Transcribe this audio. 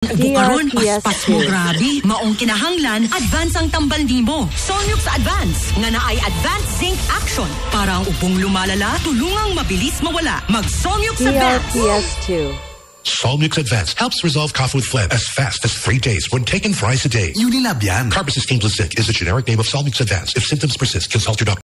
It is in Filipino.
Ubo karon, paspas mo grabe. Maong kinahanglan, advance ang tambal nimo. Sonyux Advance, nga na ay Advanced Zinc Action. Para ang ubong lumalala, tulungang mabilis mawala. Mag-Sonyux Advance. DRPS2. Solmux Advance helps resolve cough with phlegm as fast as three days when taken thrice a day. Unilab yan. Carbocysteine is the generic name of Solmux Advance. If symptoms persist, consult your doctor.